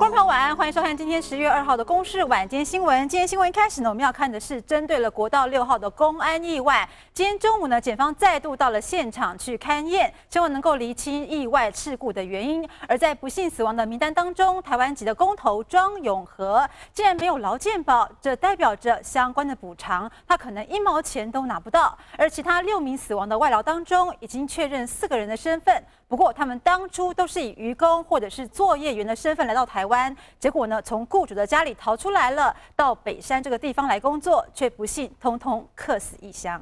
观众朋友晚安，欢迎收看今天十月二号的公视晚间新闻。今天新闻一开始呢，我们要看的是针对了国道六号的公安意外。今天中午呢，检方再度到了现场去勘验，希望能够厘清意外事故的原因。而在不幸死亡的名单当中，台湾籍的工头庄永和竟然没有劳健保，这代表着相关的补偿他可能一毛钱都拿不到。而其他六名死亡的外劳当中，已经确认四个人的身份。不过，他们当初都是以渔工或者是作业员的身份来到台湾，结果呢，从雇主的家里逃出来了，到北山这个地方来工作，却不幸通通客死异乡。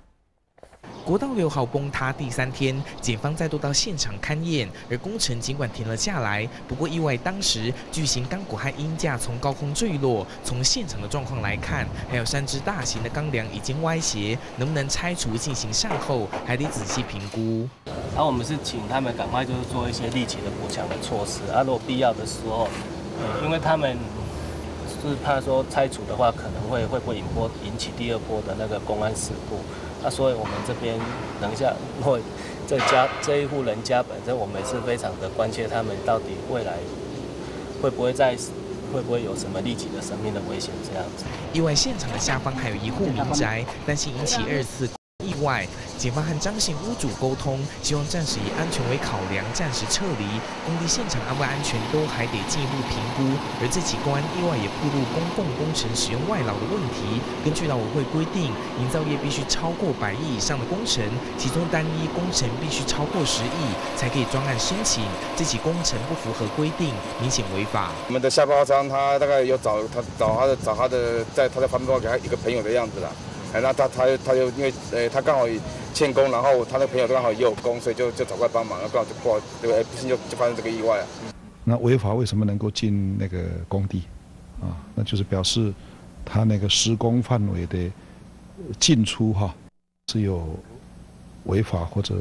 国道六号崩塌第三天，警方再度到现场勘验，而工程尽管停了下来，不过意外当时巨型钢骨和鹰架从高空坠落。从现场的状况来看，还有三只大型的钢梁已经歪斜，能不能拆除进行善后，还得仔细评估。然后我们是请他们赶快就是做一些立即的补强的措施，啊，如果必要的时候，因为他们是怕说拆除的话，可能会会不会引波引起第二波的那个公安事故。那所以，我们这边等一下，会这家这一户人家本身，我们是非常的关切，他们到底未来会不会在，会不会有什么立即的生命的危险这样子。意外现场的下方还有一户民宅，担心引起二次。外，警方和张姓屋主沟通，希望暂时以安全为考量，暂时撤离。工地现场安不安全都还得进一步评估。而这起公安意外也暴露公共工程使用外劳的问题。根据劳委会规定，营造业必须超过百亿以上的工程，其中单一工程必须超过十亿才可以专案申请。这起工程不符合规定，明显违法。我们的下包商他大概有找他找他的找他的在他的发包给他一个朋友的样子了。哎，那他他又他就因为呃他刚好欠工，然后他那朋友刚好也有工，所以就就找过来帮忙，然后刚好就不好，对不对？不幸就就发生这个意外啊。那违法为什么能够进那个工地？啊，那就是表示他那个施工范围的进出哈是有违法或者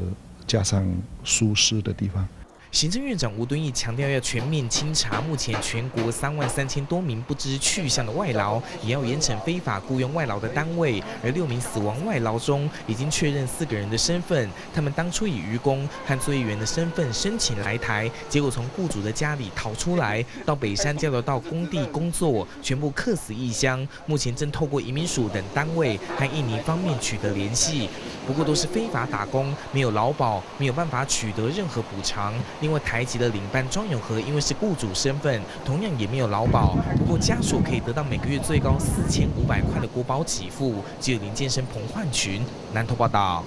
加上疏失的地方。行政院长吴敦义强调，要全面清查目前全国三万三千多名不知去向的外劳，也要严惩非法雇佣外劳的单位。而六名死亡外劳中，已经确认四个人的身份，他们当初以渔工和作业员的身份申请来台，结果从雇主的家里逃出来，到北山交流道工地工作，全部客死异乡。目前正透过移民署等单位和印尼方面取得联系，不过都是非法打工，没有劳保，没有办法取得任何补偿。另外，台籍的领班庄永和因为是雇主身份，同样也没有劳保。不过家属可以得到每个月最高四千五百块的国保给付。只有林健生、彭焕群南投报道。